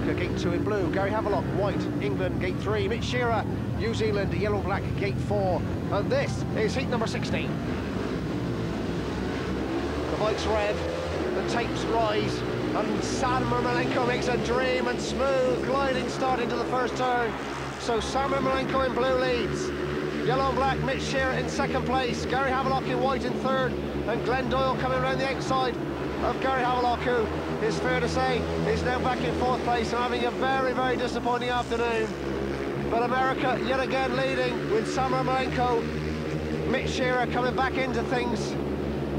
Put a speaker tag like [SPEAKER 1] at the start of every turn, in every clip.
[SPEAKER 1] America, gate two in blue. Gary Havelock, white. England, gate three. Mitch Shirra, New Zealand, yellow-black, gate four. And this is heat number 16. The bikes red, the tapes rise, and Sam Ermolenko makes a dream and smooth gliding start into the first turn. So Sam Ermolenko in blue leads. Yellow and black, Mitch Shirra in second place. Gary Havelock in white in third. And Glenn Doyle coming around the outside of Gary Havelock, it's fair to say is now back in fourth place and having a very, very disappointing afternoon. But America yet again leading with Sam Ermolenko. Mitch Shirra coming back into things.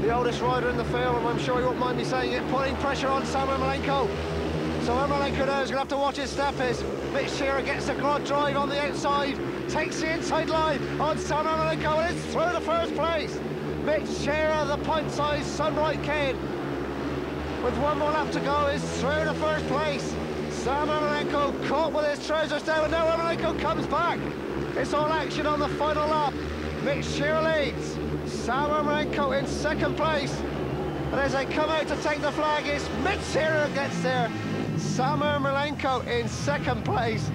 [SPEAKER 1] The oldest rider in the field, and I'm sure he won't mind me saying it, putting pressure on Sam Ermolenko. So Ermolenko now is going to have to watch his step is. Mitch Shirra gets a quad drive on the outside, takes the inside line on Sam Ermolenko, and it's through the first place. Mitch Shirra, the point-sized Sunbright kid, with one more lap to go, is through the first place. Sam Ermolenko caught with his trousers down, and now Ermolenko comes back. It's all action on the final lap. Mitch Shirra leads. Sam Ermolenko in second place. And as they come out to take the flag, it's Mitch Shirra gets there. Sam Ermolenko in second place.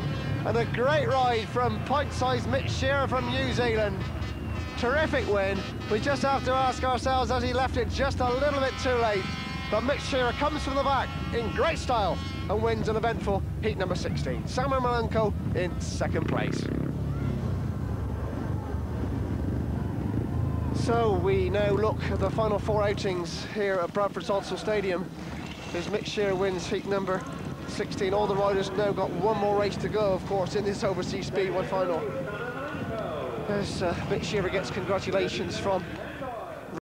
[SPEAKER 1] And a great ride from point-sized Mitch Shirra from New Zealand. Terrific win. We just have to ask ourselves, has he left it just a little bit too late? But Mitch Shirra comes from the back in great style and wins an eventful heat number 16. Sam Ermolenko in second place. So we now look at the final four outings here at Bradford Salzwell Stadium as Mitch Shirra wins heat number 16. All the riders now got one more race to go, of course, in this overseas speedway final. As uh, Mitch Shirra gets congratulations from